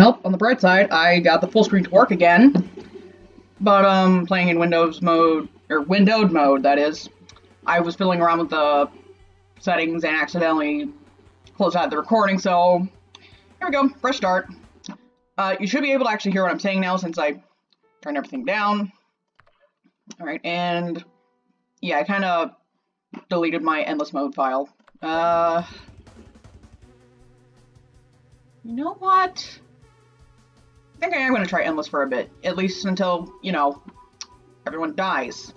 Well, on the bright side, I got the full screen to work again. But um, playing in Windows mode, or windowed mode, that is, I was fiddling around with the settings and accidentally closed out the recording, so here we go, fresh start. Uh, you should be able to actually hear what I'm saying now since I turned everything down. Alright, and yeah, I kind of deleted my endless mode file. Uh, you know what? I think I am going to try endless for a bit, at least until, you know, everyone dies.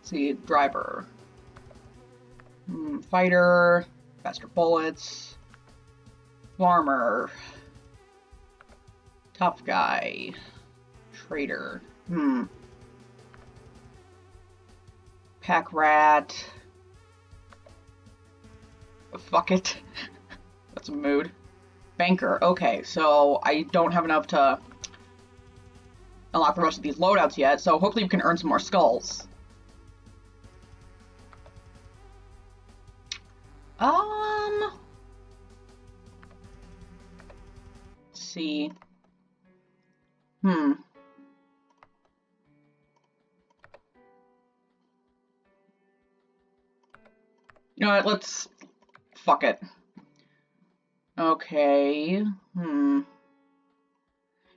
Let's see, driver. Hmm, fighter, faster bullets, farmer, tough guy, trader. Hmm. Pack rat. Fuck it. That's a mood. Banker. Okay, so I don't have enough to unlock the rest of these loadouts yet, so hopefully we can earn some more skulls. Um... Let's see. Hmm. You know what, let's... Fuck it. Okay. Hmm.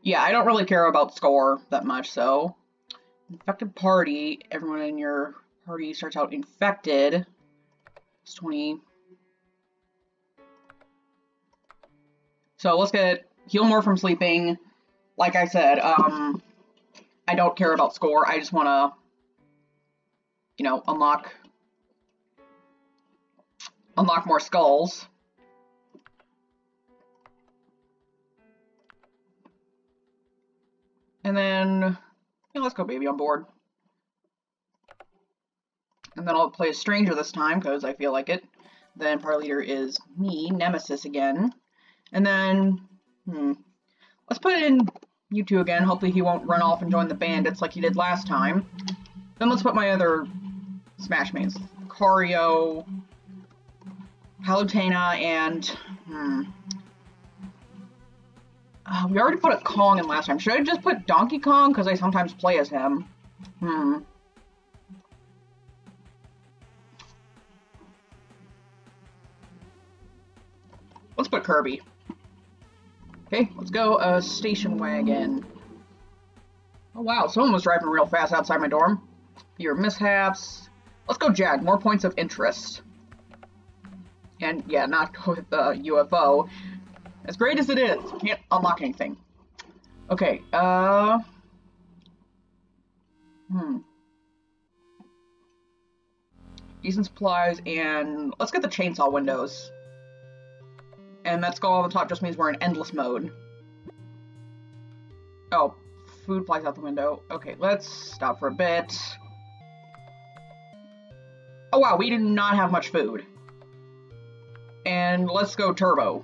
Yeah, I don't really care about score that much, so... Infected party. Everyone in your party starts out infected. It's 20. So let's get heal more from sleeping. Like I said, um, I don't care about score. I just want to, you know, unlock unlock more skulls. And then, yeah, let's go baby on board. And then I'll play a stranger this time, because I feel like it. Then party leader is me, Nemesis again. And then, hmm, let's put in Mewtwo again. Hopefully he won't run off and join the bandits like he did last time. Then let's put my other Smash mains. Cario, Palutena, and, hmm, uh, we already put a Kong in last time. Should I just put Donkey Kong? Because I sometimes play as him. Hmm. Let's put Kirby. Okay, let's go. Uh, station wagon. Oh wow, someone was driving real fast outside my dorm. Your mishaps. Let's go Jag, more points of interest. And yeah, not with the uh, UFO. As great as it is, can't unlock anything. Okay, uh... Hmm. Decent supplies, and let's get the chainsaw windows. And that skull on the top just means we're in endless mode. Oh, food flies out the window. Okay, let's stop for a bit. Oh wow, we do not have much food. And let's go turbo.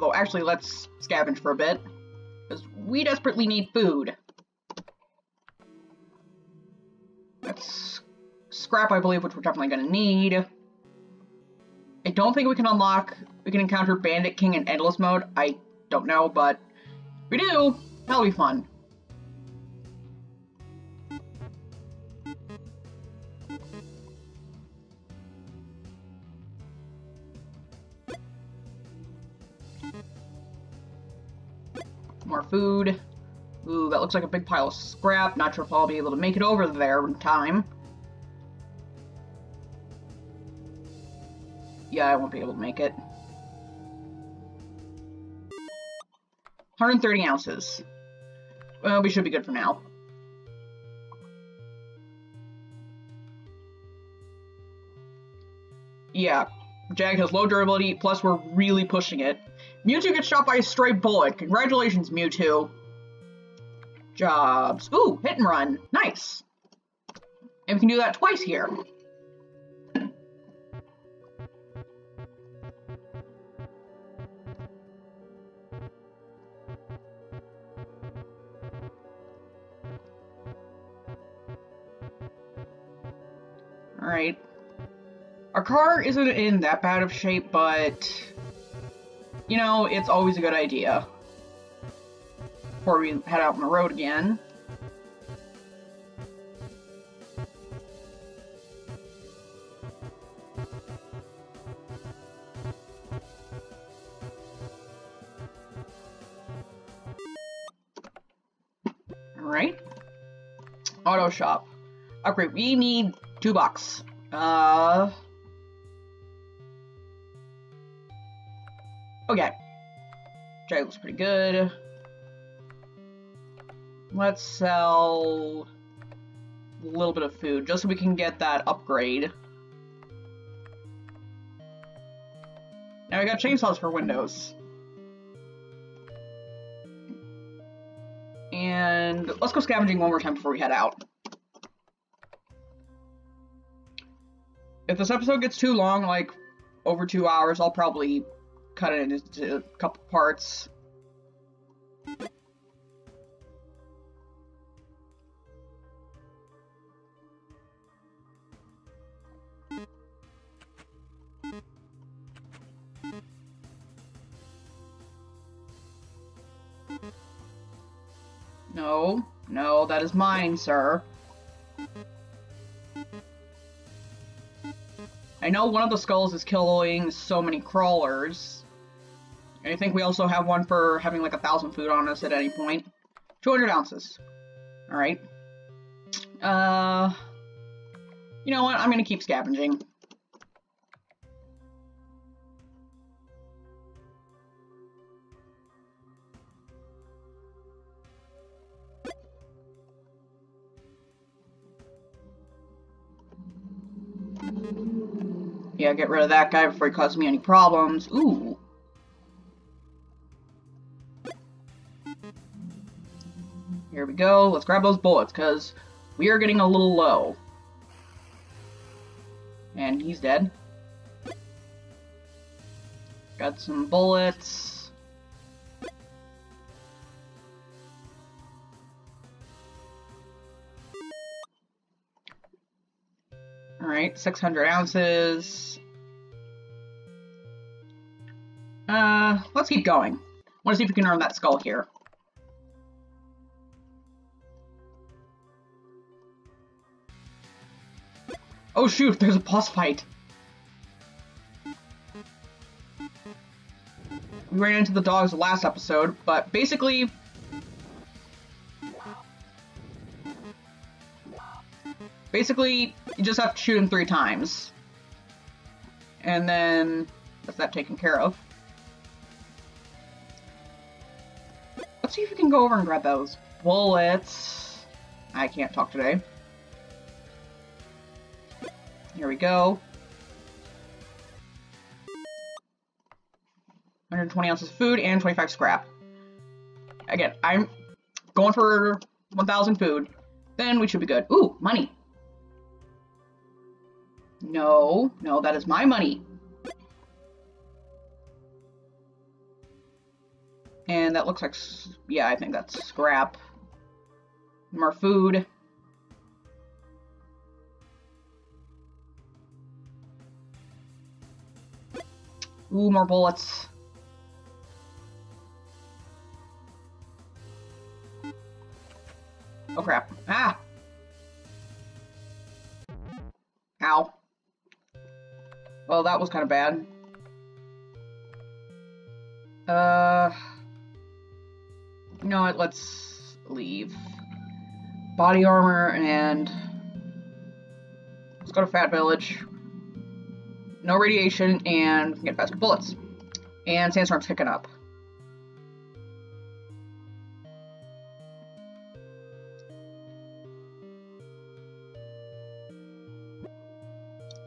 Although, actually, let's scavenge for a bit. Because we desperately need food. That's scrap, I believe, which we're definitely going to need. I don't think we can unlock... We can encounter Bandit King in Endless Mode. I don't know, but we do. That'll be fun. Food. Ooh, that looks like a big pile of scrap. Not sure if I'll be able to make it over there in time. Yeah, I won't be able to make it. 130 ounces. Well, we should be good for now. Yeah, Jag has low durability, plus we're really pushing it. Mewtwo gets shot by a stray bullet. Congratulations, Mewtwo. Jobs. Ooh, hit and run. Nice. And we can do that twice here. Alright. Our car isn't in that bad of shape, but you know, it's always a good idea. Before we head out on the road again. Alright. Auto shop. Upgrade. We need two bucks. Uh... Okay. Drag looks pretty good. Let's sell a little bit of food, just so we can get that upgrade. Now we got chainsaws for windows. And let's go scavenging one more time before we head out. If this episode gets too long, like over two hours, I'll probably cut it into a couple parts. No, no, that is mine, sir. I know one of the skulls is killing so many crawlers. I think we also have one for having like a thousand food on us at any point. 200 ounces. Alright. Uh, you know what? I'm gonna keep scavenging. Yeah, get rid of that guy before he causes me any problems. Ooh. Here we go. Let's grab those bullets, because we are getting a little low. And he's dead. Got some bullets. Alright, 600 ounces. Uh, let's keep going. Want to see if we can earn that skull here. Oh shoot, there's a boss fight. We ran into the dogs last episode, but basically... Basically, you just have to shoot him three times. And then, that's that taken care of. Let's see if we can go over and grab those bullets. I can't talk today. Here we go. 120 ounces of food and 25 scrap. Again, I'm going for 1,000 food. Then we should be good. Ooh, money. No, no, that is my money. And that looks like, yeah, I think that's scrap. More food. Ooh, more bullets. Oh crap. Ah! Ow. Well, that was kind of bad. Uh... You know what, let's leave. Body armor and... Let's go to Fat Village no radiation, and get faster bullets. And Sandstorm's kicking up.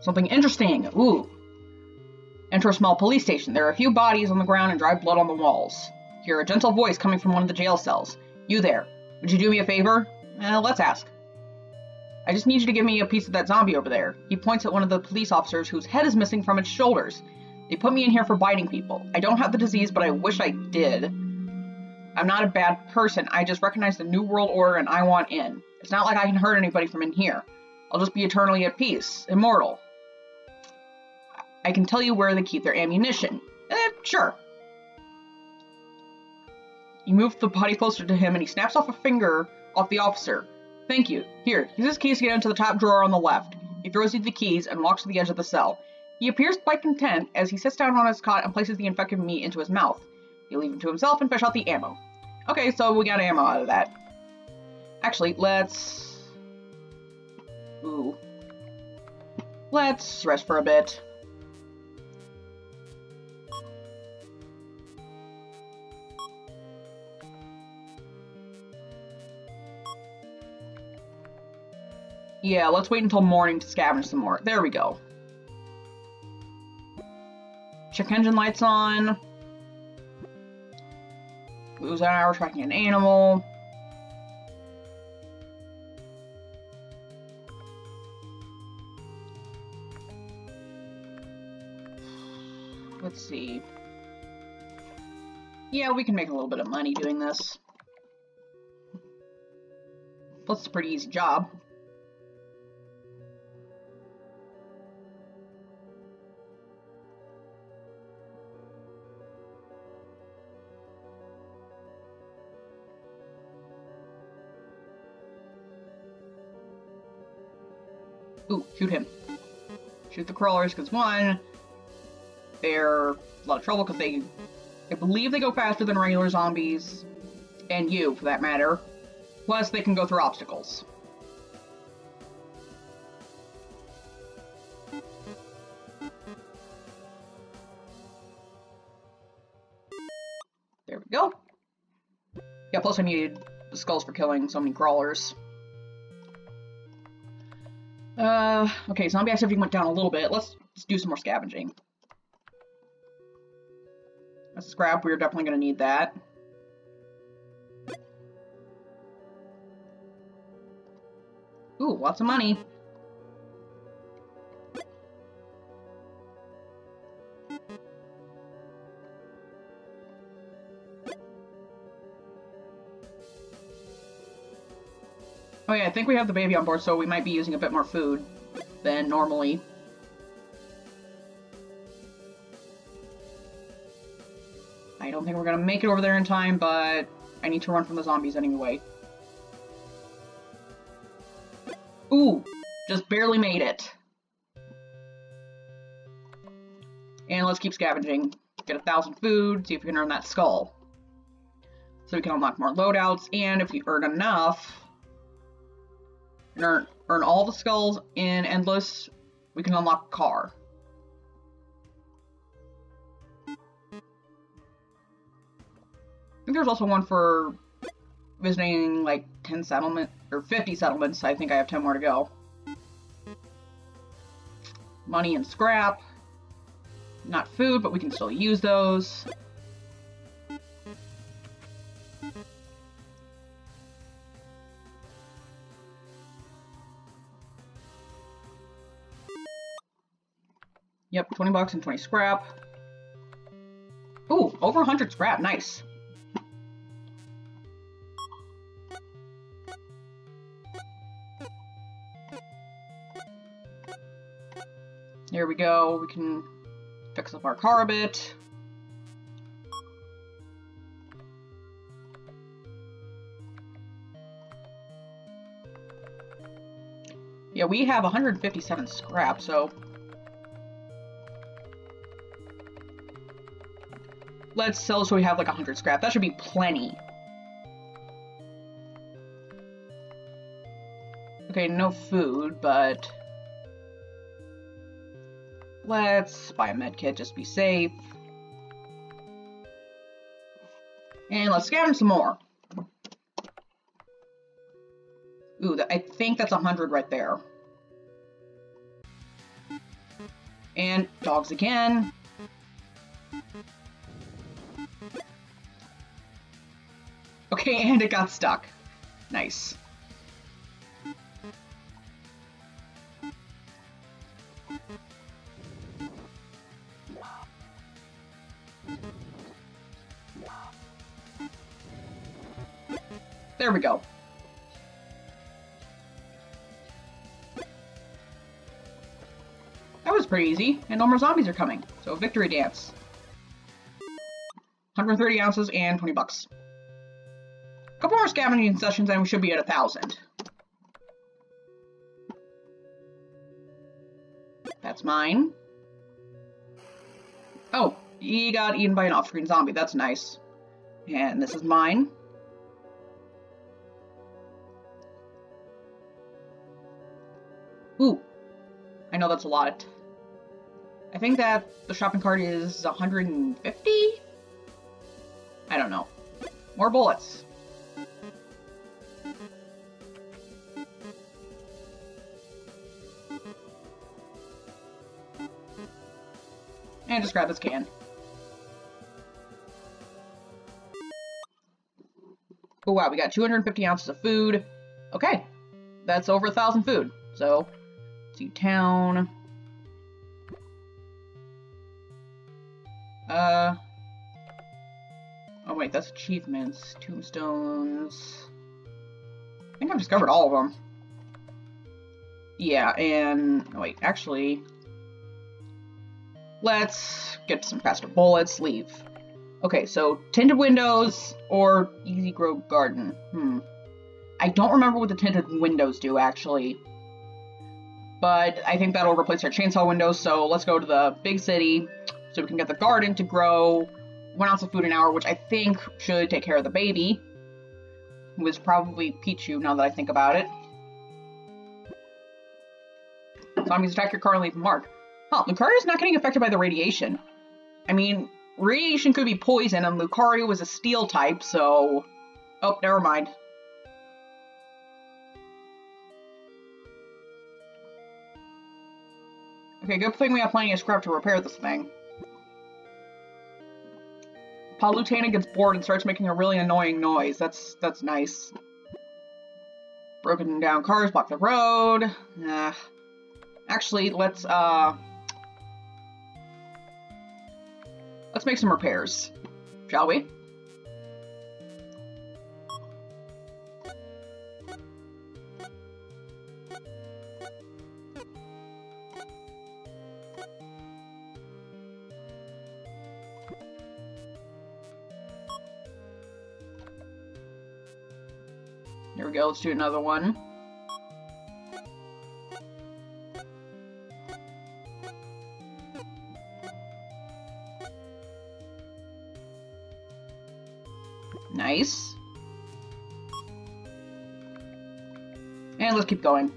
Something interesting. Ooh. Enter a small police station. There are a few bodies on the ground and dry blood on the walls. Hear a gentle voice coming from one of the jail cells. You there. Would you do me a favor? Uh, let's ask. I just need you to give me a piece of that zombie over there. He points at one of the police officers whose head is missing from its shoulders. They put me in here for biting people. I don't have the disease, but I wish I did. I'm not a bad person. I just recognize the New World Order and I want in. It's not like I can hurt anybody from in here. I'll just be eternally at peace, immortal. I can tell you where they keep their ammunition. Eh, sure. You move the body closer to him and he snaps off a finger off the officer. Thank you. Here, use this keys to get into the top drawer on the left. He throws you the keys and walks to the edge of the cell. He appears quite content as he sits down on his cot and places the infected meat into his mouth. You leave him to himself and fish out the ammo. Okay, so we got ammo out of that. Actually, let's... Ooh. Let's rest for a bit. Yeah, let's wait until morning to scavenge some more. There we go. Check engine lights on. Lose an hour tracking an animal. Let's see. Yeah, we can make a little bit of money doing this. Plus, it's a pretty easy job. Ooh, shoot him. Shoot the crawlers, because one, they're a lot of trouble because they, I believe they go faster than regular zombies, and you, for that matter. Plus, they can go through obstacles. There we go. Yeah, plus I needed the skulls for killing so many crawlers. Uh, okay, zombie activity went down a little bit. Let's, let's do some more scavenging. That's scrap. We're definitely going to need that. Ooh, lots of money. Oh yeah, I think we have the baby on board, so we might be using a bit more food than normally. I don't think we're gonna make it over there in time, but I need to run from the zombies anyway. Ooh, just barely made it. And let's keep scavenging. Get a thousand food, see if we can earn that skull. So we can unlock more loadouts, and if we earn enough, earn, earn all the skulls in Endless, we can unlock a car. I think there's also one for visiting like 10 settlement or 50 settlements. I think I have 10 more to go. Money and scrap. Not food, but we can still use those. Yep, 20 bucks and 20 scrap. Ooh, over 100 scrap. Nice. There we go. We can fix up our car a bit. Yeah, we have 157 scrap, so... Let's sell so we have like 100 scrap. That should be plenty. Okay, no food, but... Let's buy a med kit, just be safe. And let's scavenge some more. Ooh, I think that's 100 right there. And dogs again. Okay, and it got stuck. Nice. There we go. That was pretty easy, and no more zombies are coming. So victory dance. 130 ounces and 20 bucks. Couple more scavenging sessions and we should be at a thousand. That's mine. Oh, he got eaten by an off-screen zombie. That's nice. And this is mine. Ooh. I know that's a lot. I think that the shopping cart is 150? I don't know. More bullets. And just grab this can. Oh wow, we got 250 ounces of food. Okay, that's over a thousand food. So, see town. Uh. Oh wait, that's achievements, tombstones. I think I've discovered all of them. Yeah, and oh, wait, actually, let's get some faster bullets. Leave. Okay, so tinted windows or easy grow garden. Hmm. I don't remember what the tinted windows do actually. But I think that'll replace our chainsaw windows, so let's go to the big city so we can get the garden to grow one ounce of food an hour, which I think should take care of the baby. Was probably Pichu now that I think about it. Zombies attack your car and leave a mark. Huh, Lucario is not getting affected by the radiation. I mean, radiation could be poison, and Lucario was a steel type, so... Oh, never mind. Okay, good thing we have plenty of scrap to repair this thing. Palutena gets bored and starts making a really annoying noise. That's that's nice. Broken down cars block the road. Uh, actually, let's uh, let's make some repairs, shall we? Go, let's do another one. Nice. And let's keep going.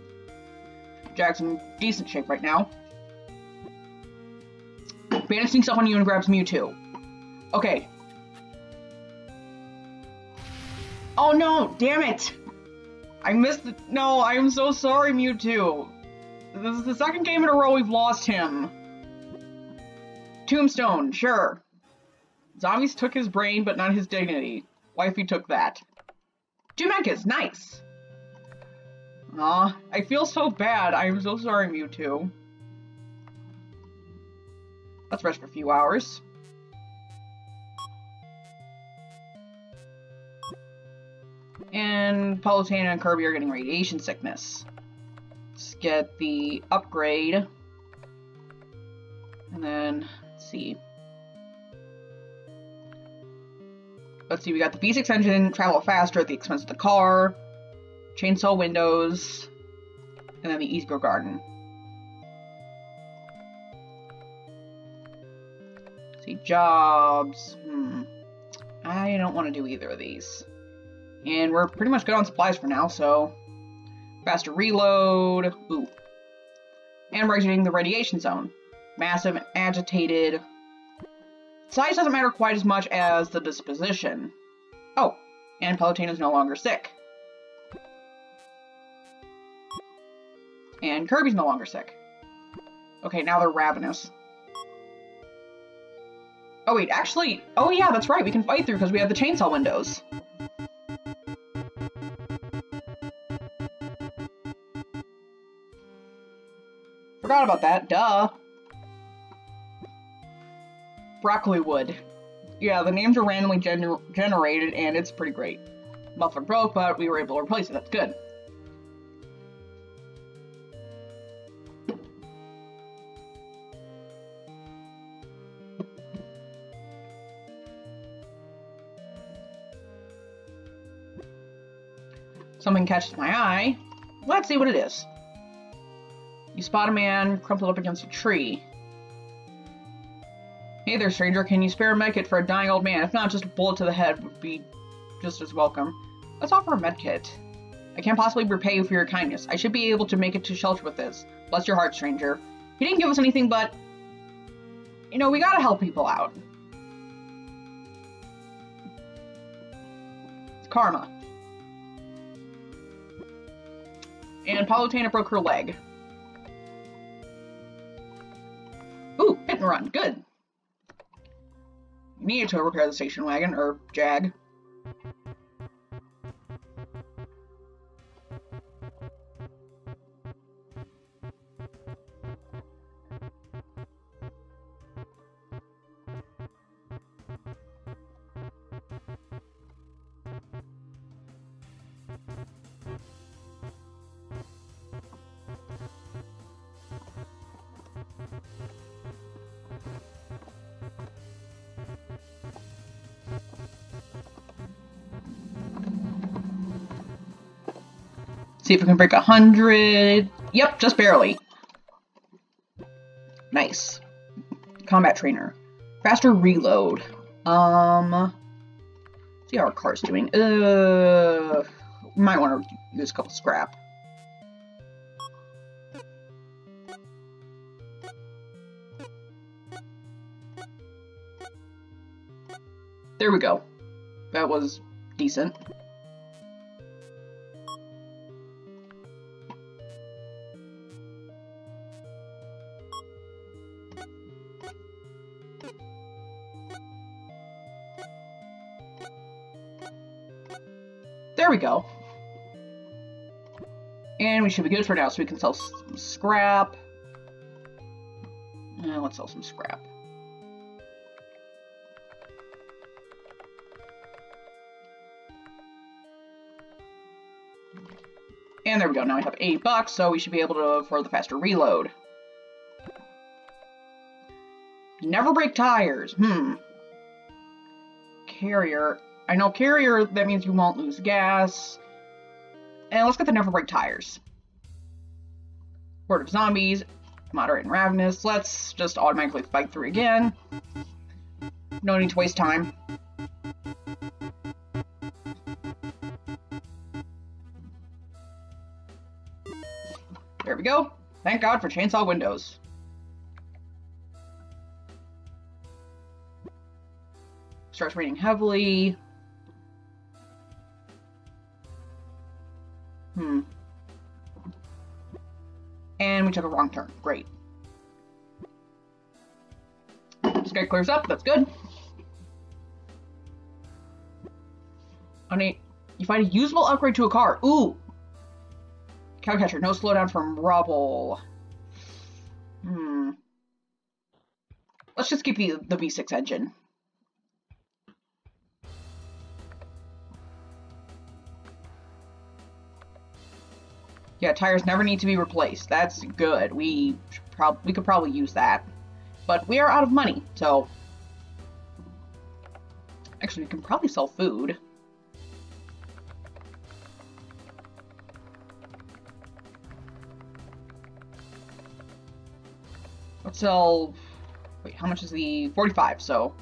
Jag's in decent shape right now. Bandit sneaks up on you and grabs Mewtwo. Okay. Oh no, damn it! I missed it. No, I'm so sorry, Mewtwo. This is the second game in a row we've lost him. Tombstone, sure. Zombies took his brain, but not his dignity. Wifey took that. Two nice! Aw, I feel so bad. I'm so sorry, Mewtwo. Let's rest for a few hours. And Palutena and Kirby are getting radiation sickness. Let's get the upgrade. And then, let's see. Let's see, we got the V6 engine, travel faster at the expense of the car, chainsaw windows, and then the Easy Grow Garden. Let's see, jobs. Hmm. I don't want to do either of these. And we're pretty much good on supplies for now, so faster reload. Ooh. And we're exiting the radiation zone. Massive, agitated. Size doesn't matter quite as much as the disposition. Oh, and Palutena is no longer sick. And Kirby's no longer sick. Okay, now they're ravenous. Oh wait, actually, oh yeah, that's right, we can fight through because we have the chainsaw windows. Forgot about that, duh. Broccoli wood. Yeah, the names are randomly gener generated, and it's pretty great. Muffler broke, but we were able to replace it. That's good. Something catches my eye. Let's see what it is. You spot a man crumpled up against a tree. Hey there, stranger. Can you spare a medkit for a dying old man? If not, just a bullet to the head would be just as welcome. Let's offer a medkit. I can't possibly repay you for your kindness. I should be able to make it to shelter with this. Bless your heart, stranger. He didn't give us anything, but you know, we gotta help people out. It's karma. And Palutena broke her leg. And run. Good. Needed to repair the station wagon, or Jag. See if we can break a hundred. Yep, just barely. Nice. Combat trainer. Faster reload. Um. See how our car's doing. Uh, might want to use a couple scrap. There we go. That was decent. We go. And we should be good for now, so we can sell some scrap. Uh, let's sell some scrap. And there we go, now we have 8 bucks, so we should be able to afford the faster reload. Never break tires. Hmm. Carrier. I know carrier, that means you won't lose gas. And let's get the never break tires. Horde of zombies, moderate and ravenous. Let's just automatically fight through again. No need to waste time. There we go. Thank God for chainsaw windows. Starts raining heavily. Took a wrong turn. Great. Sky clears up. That's good. Mean, you find a usable upgrade to a car. Ooh. Cowcatcher. No slowdown from rubble. Hmm. Let's just keep the, the V6 engine. Yeah, tires never need to be replaced. That's good. We prob we could probably use that. But we are out of money, so... Actually, we can probably sell food. Let's sell... Wait, how much is the... 45, so...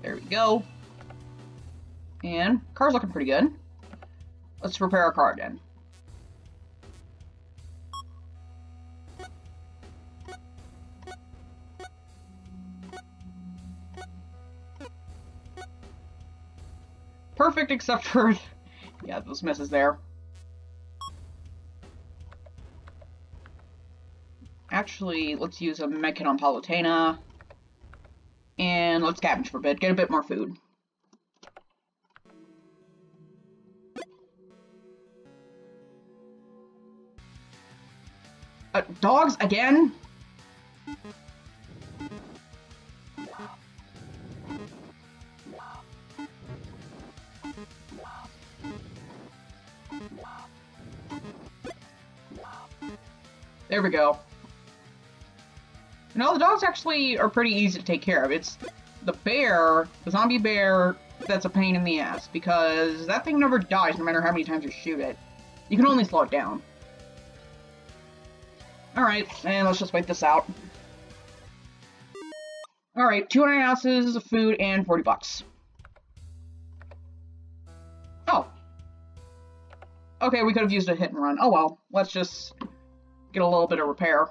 There we go. And car's looking pretty good. Let's repair our car again. Perfect except for, yeah, those misses there. Actually, let's use a medkit on Palutena. And let's scavenge for a bit, get a bit more food. Uh, dogs again? There we go. You know, the dogs actually are pretty easy to take care of. It's the bear, the zombie bear, that's a pain in the ass because that thing never dies no matter how many times you shoot it. You can only slow it down. Alright, and let's just wait this out. Alright, 200 ounces of food and 40 bucks. Oh. Okay, we could have used a hit and run. Oh well, let's just get a little bit of repair.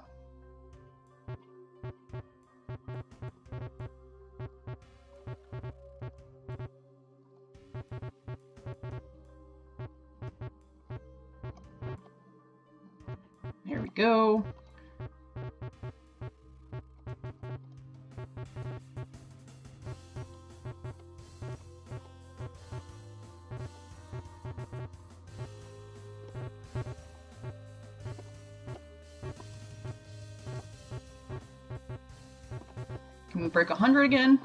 Here we go. We break 100 again?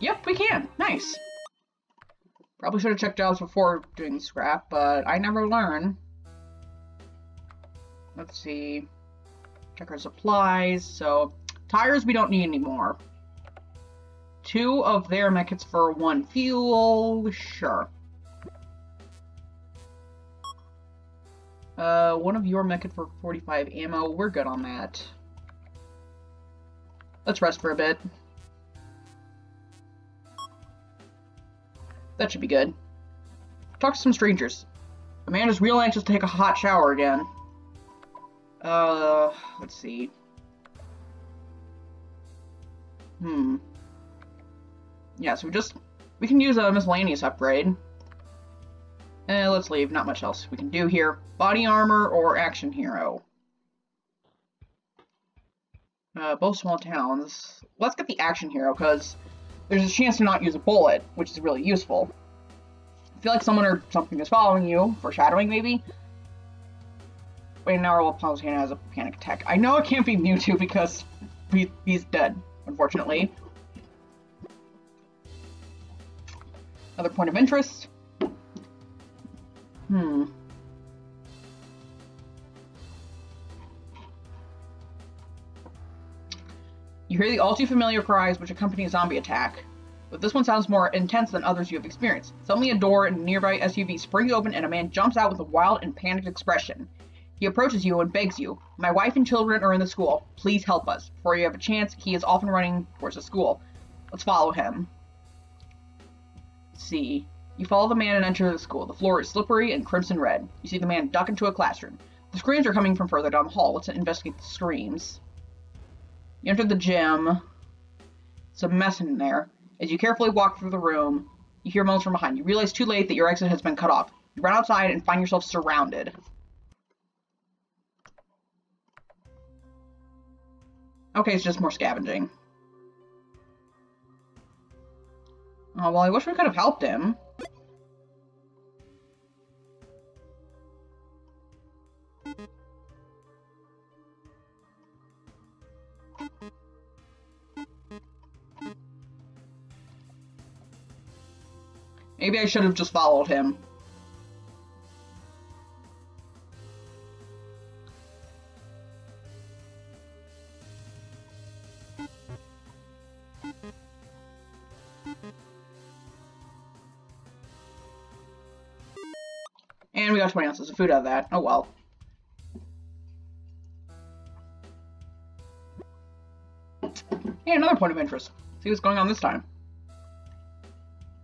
Yep, we can. Nice. Probably should have checked jobs before doing scrap, but I never learn. Let's see. Check our supplies. So, tires we don't need anymore. Two of their medkits for one fuel. Sure. Uh, one of your medkit for 45 ammo. We're good on that. Let's rest for a bit. That should be good. Talk to some strangers. Amanda's real anxious to take a hot shower again. Uh, let's see. Hmm. Yeah, so we just... We can use a miscellaneous upgrade. Eh, let's leave. Not much else we can do here. Body armor or action hero. Uh, both small towns. Let's get the action hero, because there's a chance to not use a bullet, which is really useful. I feel like someone or something is following you, foreshadowing maybe. Wait an hour while Palmscan has a panic attack. I know it can't be Mewtwo because he, he's dead, unfortunately. Another point of interest. Hmm. You hear the all too familiar cries which accompany a zombie attack, but this one sounds more intense than others you have experienced. Suddenly, a door in a nearby SUV springs open and a man jumps out with a wild and panicked expression. He approaches you and begs you, My wife and children are in the school. Please help us. Before you have a chance, he is often running towards the school. Let's follow him. Let's see. You follow the man and enter the school. The floor is slippery and crimson red. You see the man duck into a classroom. The screams are coming from further down the hall. Let's investigate the screams. You enter the gym. It's a mess in there. As you carefully walk through the room, you hear moans from behind. You realize too late that your exit has been cut off. You run outside and find yourself surrounded. Okay, it's just more scavenging. Oh, well, I wish we could have helped him. Maybe I should have just followed him. And we got 20 ounces of food out of that. Oh well. And another point of interest. See what's going on this time.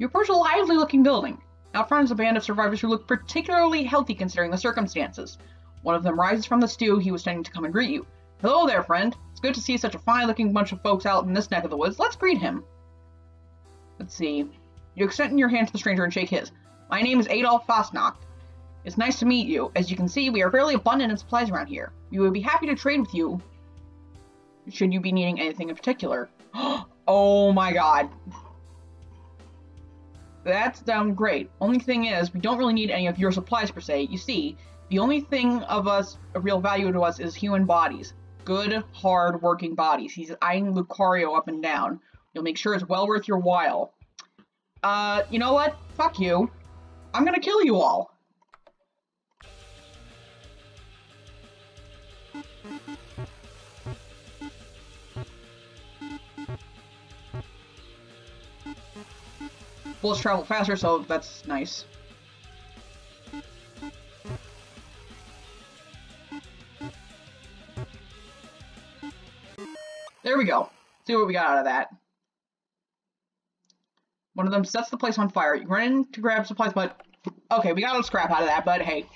You approach a lively looking building. Out front is a band of survivors who look particularly healthy considering the circumstances. One of them rises from the stew he was standing to come and greet you. Hello there, friend. It's good to see such a fine looking bunch of folks out in this neck of the woods. Let's greet him. Let's see. You extend your hand to the stranger and shake his. My name is Adolf Fastnacht. It's nice to meet you. As you can see, we are fairly abundant in supplies around here. We would be happy to trade with you should you be needing anything in particular. oh my god. That's done great. Only thing is, we don't really need any of your supplies per se. You see, the only thing of us of real value to us is human bodies. Good, hard working bodies. He's eyeing Lucario up and down. You'll make sure it's well worth your while. Uh, you know what? Fuck you. I'm gonna kill you all. Bullets travel faster, so that's nice. There we go. See what we got out of that. One of them sets the place on fire. You run in to grab supplies, but... Okay, we got a scrap out of that, but hey.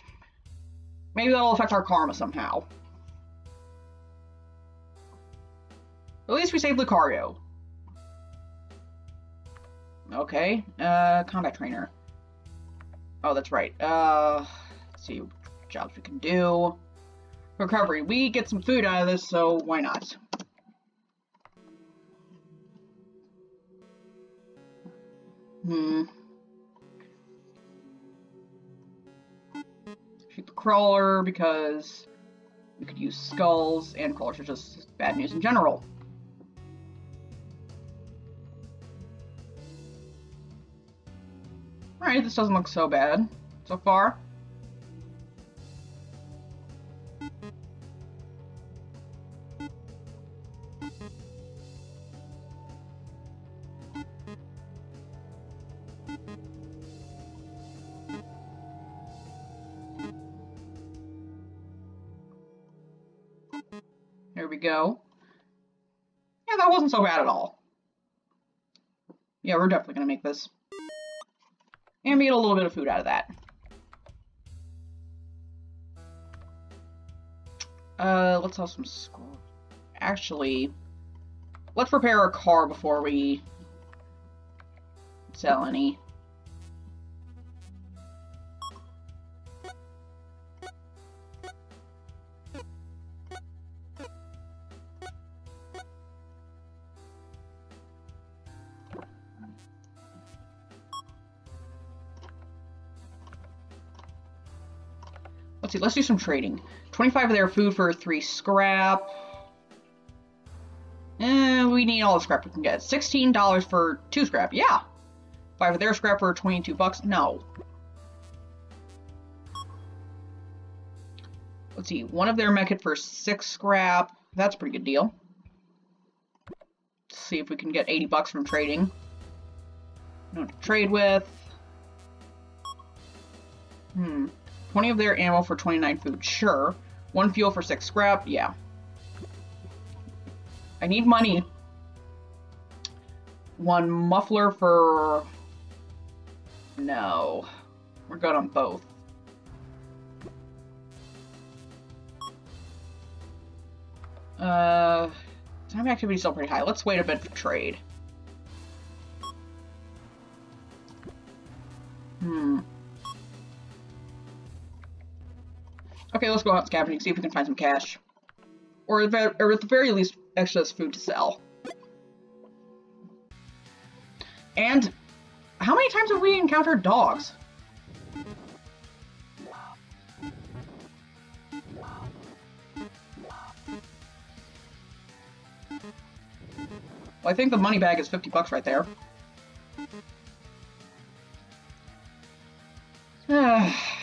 Maybe that'll affect our karma somehow. At least we saved Lucario. Okay, uh, combat trainer. Oh, that's right. Uh, let's see jobs we can do. Recovery. We get some food out of this, so why not? Hmm. Shoot the crawler because we could use skulls and crawlers are just bad news in general. Alright, this doesn't look so bad so far. There we go. Yeah, that wasn't so bad at all. Yeah, we're definitely going to make this. And we get a little bit of food out of that. Uh, let's have some score. Actually, let's prepare a car before we sell any. Let's do some trading. 25 of their food for 3 scrap. Eh, we need all the scrap we can get. $16 for 2 scrap, yeah. 5 of their scrap for 22 bucks, no. Let's see, one of their mech for 6 scrap. That's a pretty good deal. Let's see if we can get 80 bucks from trading. No to trade with. Hmm. 20 of their ammo for 29 food, sure. One fuel for 6 scrap, yeah. I need money. One muffler for... No. We're good on both. Uh, time activity is still pretty high. Let's wait a bit for trade. Hmm. Okay, let's go out scavenging, see if we can find some cash. Or, or at the very least, excess food to sell. And how many times have we encountered dogs? Well, I think the money bag is 50 bucks right there.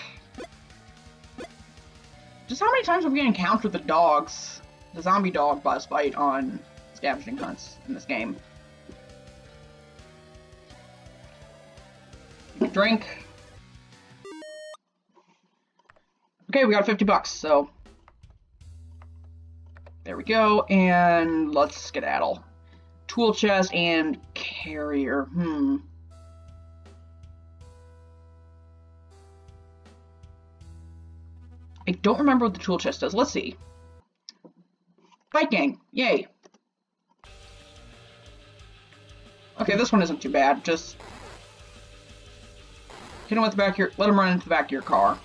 How many times have we encountered the dogs, the zombie dog boss fight on scavenging hunts in this game? Drink. Okay, we got 50 bucks, so there we go, and let's skedaddle. Tool chest and carrier. Hmm. I don't remember what the tool chest does. Let's see. Gang. Yay. Okay, this one isn't too bad. Just hit him with the back of your... Let him run into the back of your car.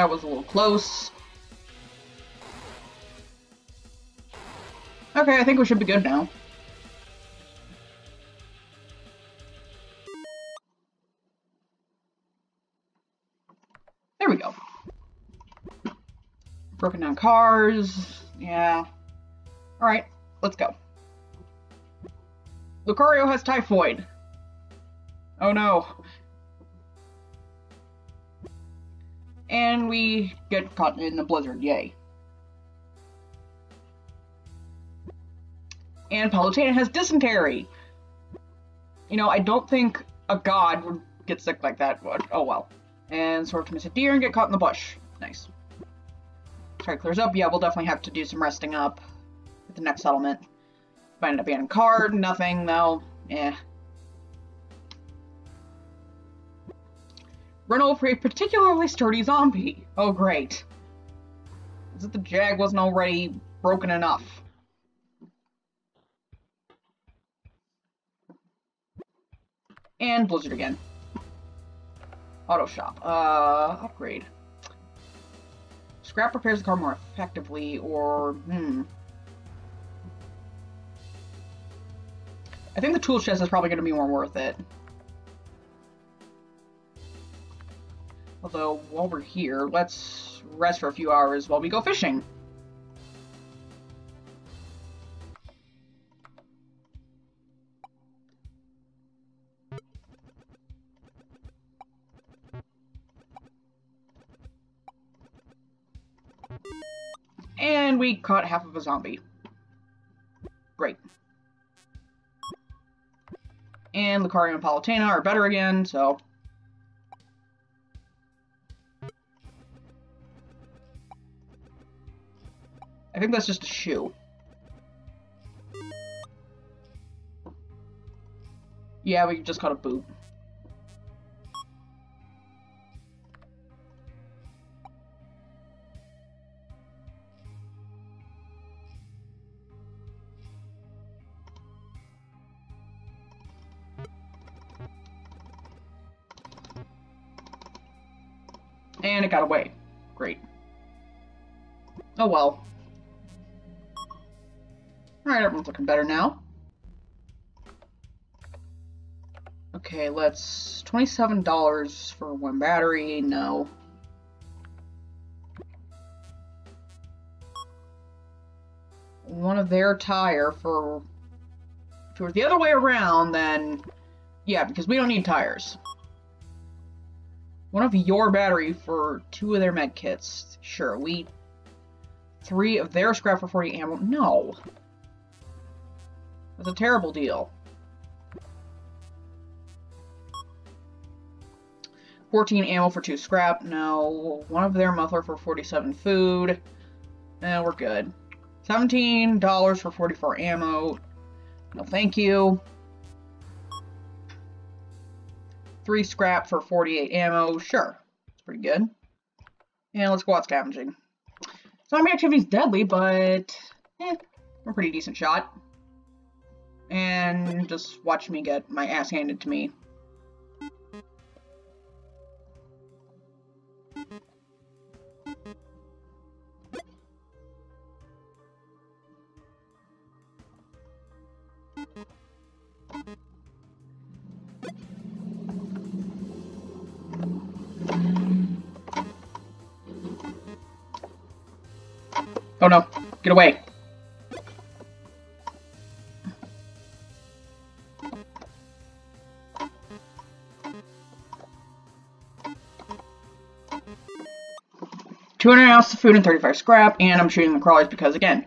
That was a little close. Okay, I think we should be good now. There we go. Broken down cars. Yeah. Alright, let's go. Lucario has typhoid. Oh no. And we get caught in a blizzard, yay. And Palutena has dysentery. You know, I don't think a god would get sick like that, but oh well. And sort of miss a deer and get caught in the bush. Nice. Sorry, clears up. Yeah, we'll definitely have to do some resting up at the next settlement. Find an abandoned card, nothing, though. Eh. Run over a particularly sturdy zombie. Oh, great. Is it the jag wasn't already broken enough? And Blizzard again. Auto shop. Uh, upgrade. Scrap repairs the car more effectively, or, hmm. I think the tool chest is probably going to be more worth it. Although, while we're here, let's rest for a few hours while we go fishing. And we caught half of a zombie. Great. And Lucario and Palutena are better again, so... I think that's just a shoe. Yeah, we just caught a boot. And it got away. Great. Oh well. Alright, everyone's looking better now. Okay, let's... $27 for one battery, no. One of their tire for... If it were the other way around, then... Yeah, because we don't need tires. One of your battery for two of their medkits. Sure, we... Three of their scrap for 40 ammo. No. That's a terrible deal. 14 ammo for 2 scrap. No. One of their muffler for 47 food. Eh, we're good. $17 for 44 ammo. No thank you. Three scrap for 48 ammo. Sure. It's pretty good. And let's go out scavenging. Zombie activity is deadly, but eh, a pretty decent shot. And just watch me get my ass handed to me. Oh no, get away. Two hundred ounces of food and thirty-five scrap, and I'm shooting the crawlers because again,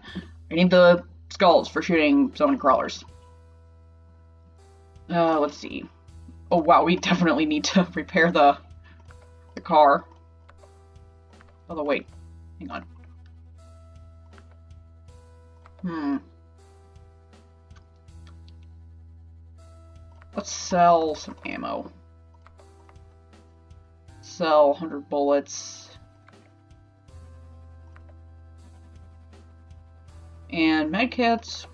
I need the skulls for shooting so many crawlers. Uh, let's see. Oh wow, we definitely need to repair the the car. Although wait, hang on. Hmm. Let's sell some ammo. Sell 100 bullets. And medkits.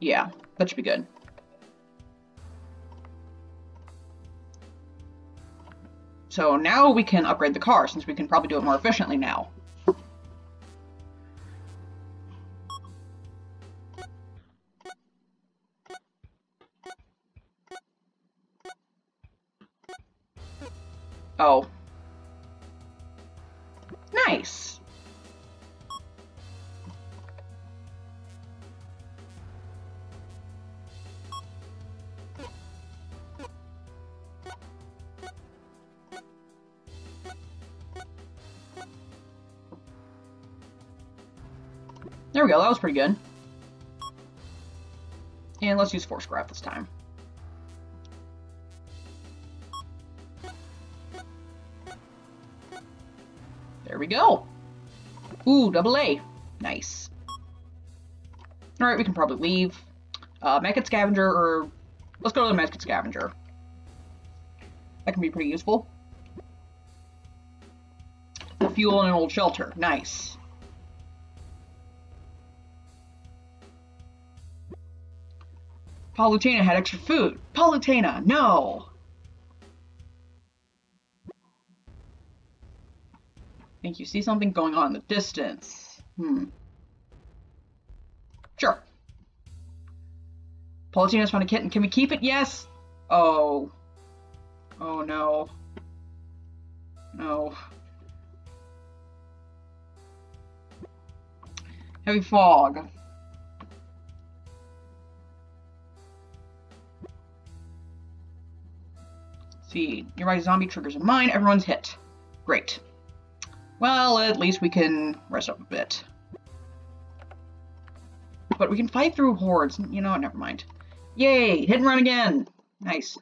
Yeah, that should be good. So now we can upgrade the car, since we can probably do it more efficiently now. Oh. There we go, that was pretty good. And let's use force grab this time. There we go. Ooh, double A. Nice. Alright, we can probably leave. Uh, Medkit Scavenger, or... Let's go to the Medkit Scavenger. That can be pretty useful. Fuel in an old shelter. Nice. Palutena had extra food. Palutena, no! think you see something going on in the distance. Hmm. Sure. Palutena's found a kitten. Can we keep it? Yes. Oh. Oh no. No. Heavy fog. See, nearby zombie triggers a mine. Everyone's hit. Great. Well, at least we can rest up a bit. But we can fight through hordes. You know what? Never mind. Yay! Hit and run again! Nice.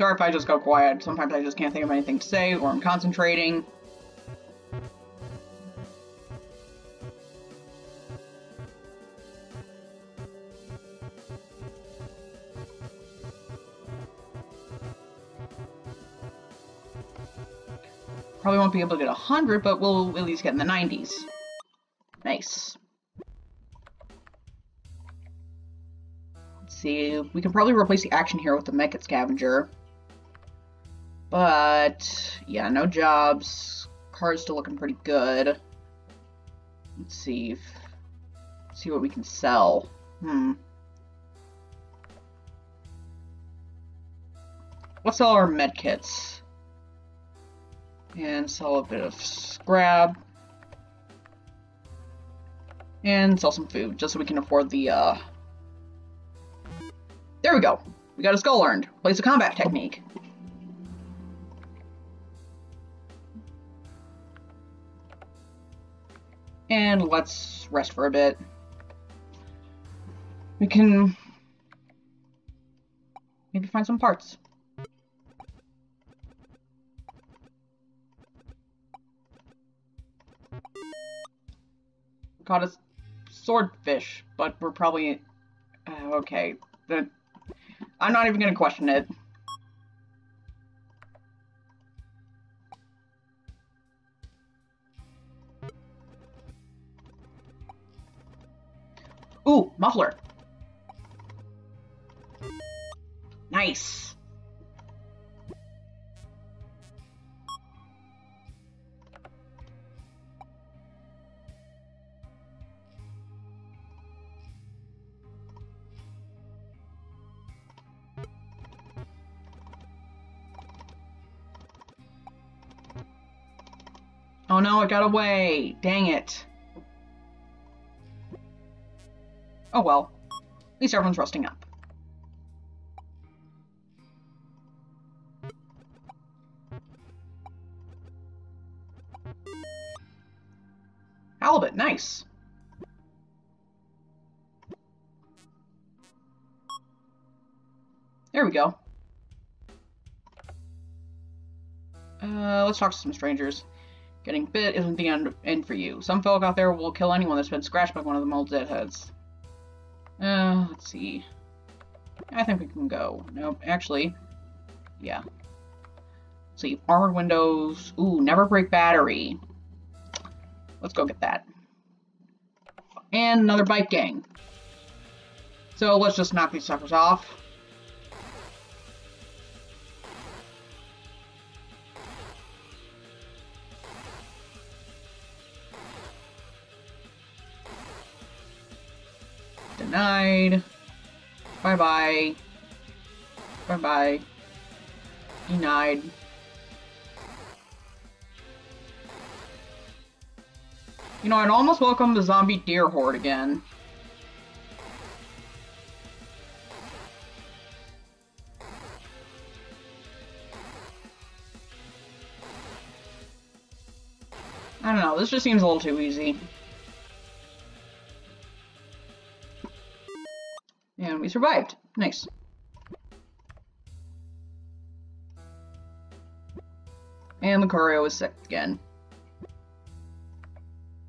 Sorry if I just go quiet. Sometimes I just can't think of anything to say, or I'm concentrating. Probably won't be able to get 100, but we'll at least get in the 90s. Nice. Let's see, we can probably replace the action here with the Medkit Scavenger. But, yeah, no jobs. Car's still looking pretty good. Let's see. If, see what we can sell. Hmm. Let's sell our medkits. And sell a bit of scrap. And sell some food, just so we can afford the, uh... There we go! We got a skull earned. Place a combat technique. And let's rest for a bit. We can maybe find some parts. Caught a swordfish, but we're probably... Uh, okay. The, I'm not even going to question it. Ooh, muffler. Nice. Oh no, it got away. Dang it. Oh well. At least everyone's resting up. Halibut, nice. There we go. Uh, let's talk to some strangers. Getting bit isn't the end, end for you. Some folk out there will kill anyone that's been scratched by one of the old deadheads. Uh, let's see. I think we can go. Nope, actually, yeah. Let's see, armored windows. Ooh, never break battery. Let's go get that. And another bike gang. So let's just knock these suckers off. Bye-bye. Bye-bye. Denied. You know, I'd almost welcome the zombie deer horde again. I don't know, this just seems a little too easy. Survived. Nice. And Lucario is sick again.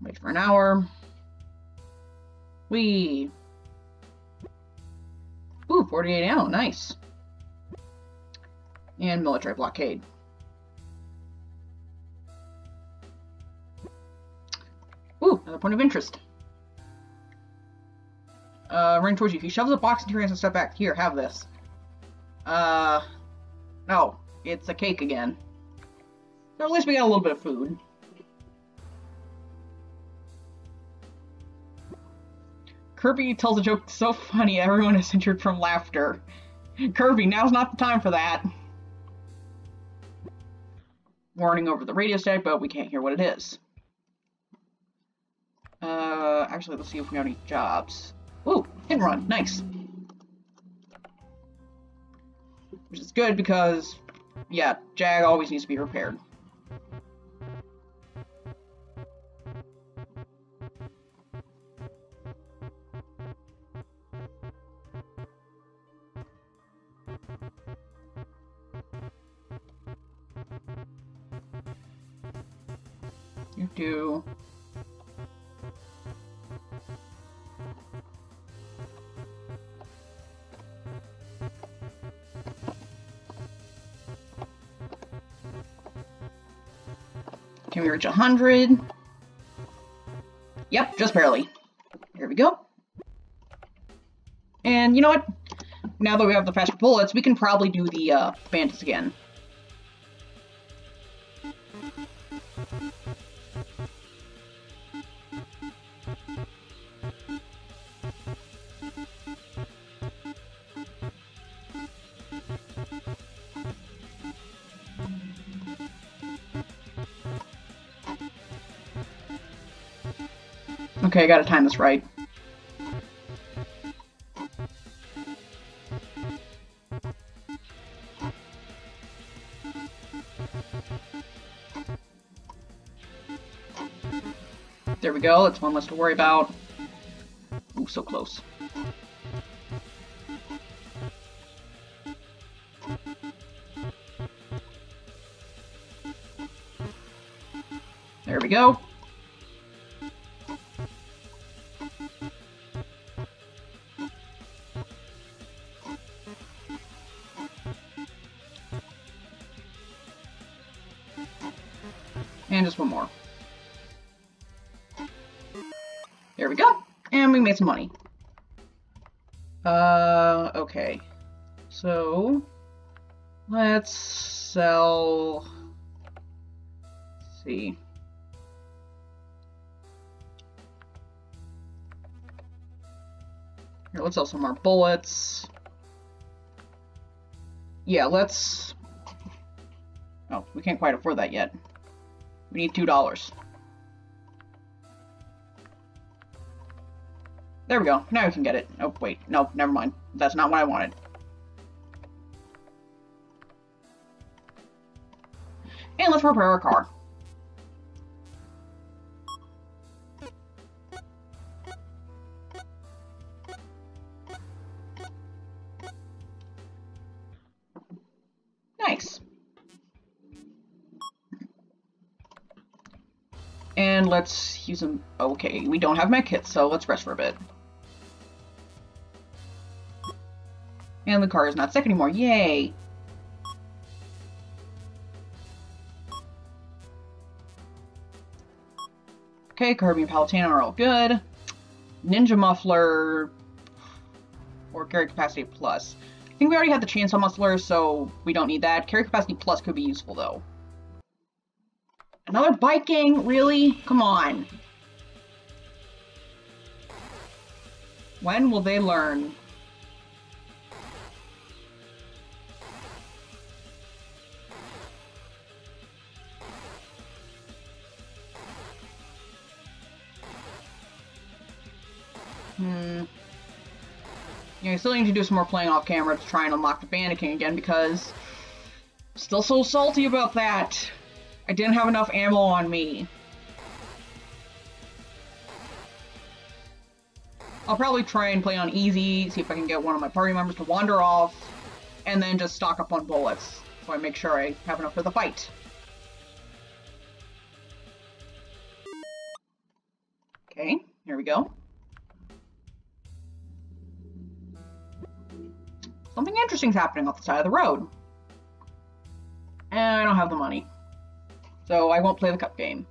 Wait for an hour. We. Ooh, 48 ammo, nice. And military blockade. Ooh, another point of interest. Uh, running towards you. He shoves a box into your hands and step back. Here, have this. Uh, no, it's a cake again. So at least we got a little bit of food. Kirby tells a joke so funny everyone is injured from laughter. Kirby, now's not the time for that. Warning over the radio static, but we can't hear what it is. Uh, actually, let's see if we have any jobs. Ooh, hit and run, nice. Which is good because, yeah, Jag always needs to be repaired. Can we reach 100? Yep, just barely. Here we go. And you know what? Now that we have the faster bullets, we can probably do the uh, bandits again. Okay, I gotta time this right. There we go, that's one less to worry about. Ooh, so close. There we go. get some money. Uh, okay. So, let's sell... Let's see. Here, let's sell some more bullets. Yeah, let's... Oh, we can't quite afford that yet. We need $2. There we go. Now we can get it. Oh, wait. No, never mind. That's not what I wanted. And let's repair our car. Nice. And let's use them. Okay, we don't have medkits, so let's rest for a bit. And the car is not sick anymore. Yay! Okay, Kirby and Palutena are all good. Ninja Muffler or Carry Capacity Plus. I think we already had the Chainsaw Muffler, so we don't need that. Carry Capacity Plus could be useful, though. Another bike gang? Really? Come on. When will they learn? Still need to do some more playing off camera to try and unlock the Bandit King again because still so salty about that. I didn't have enough ammo on me. I'll probably try and play on easy, see if I can get one of my party members to wander off, and then just stock up on bullets so I make sure I have enough for the fight. Okay, here we go. Something interesting's happening off the side of the road. And I don't have the money. So I won't play the cup game.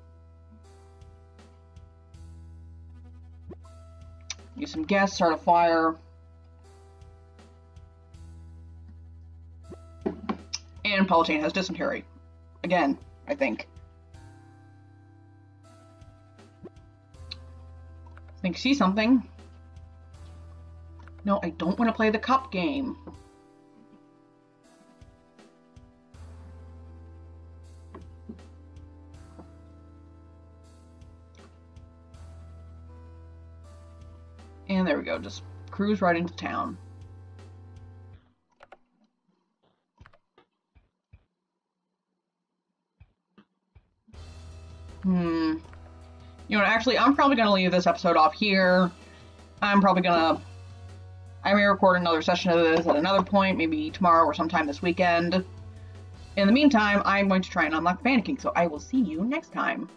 Use some gas, start a fire. And Palutena has dysentery. Again, I think. I think see something. No, I don't want to play the cup game. And there we go, just cruise right into town. Hmm. You know, actually, I'm probably going to leave this episode off here. I'm probably going to... I may record another session of this at another point, maybe tomorrow or sometime this weekend. In the meantime, I'm going to try and unlock the Bandit King, so I will see you next time.